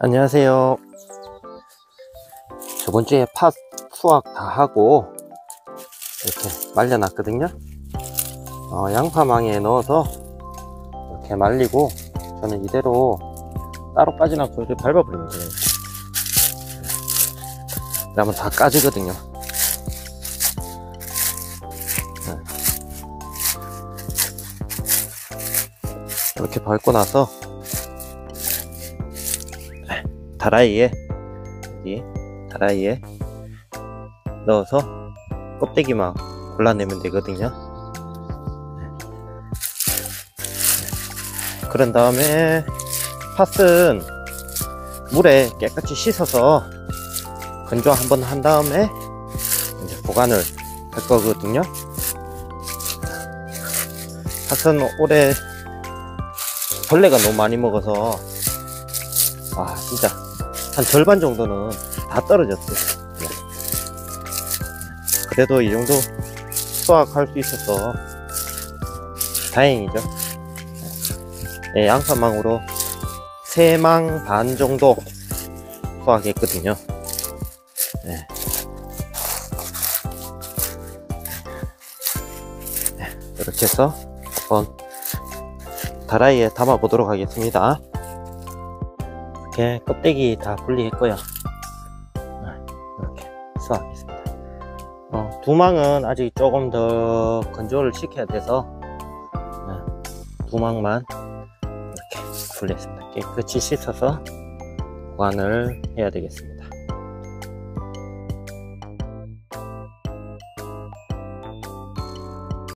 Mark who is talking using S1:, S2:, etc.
S1: 안녕하세요. 저번 주에 팥 수확 다 하고 이렇게 말려놨거든요. 어, 양파망에 넣어서 이렇게 말리고 저는 이대로 따로 까지 않고 이렇게 밟아버리면 돼요. 그러면 다 까지거든요. 네. 이렇게 밟고 나서 다라이에 여기 다라이에 넣어서 껍데기만 골라내면 되거든요. 그런 다음에 팥은 물에 깨끗이 씻어서 건조 한번 한 다음에 이제 보관을 할 거거든요. 팥은 올해 벌레가 너무 많이 먹어서 아 진짜 한 절반 정도는 다 떨어졌어요. 네. 그래도 이 정도 수확할 수 있어서 다행이죠. 네, 양파망으로 3망 반 정도 수확했거든요. 네. 네, 이렇게 해서 한번 다라이에 담아 보도록 하겠습니다. 이렇게 껍데기 다 분리했고요. 네, 이렇게 수확했습니다. 어, 두 망은 아직 조금 더 건조를 시켜야 돼서 네, 두 망만 이렇게 분리했습니다. 깨끗이 씻어서 보관을 해야 되겠습니다.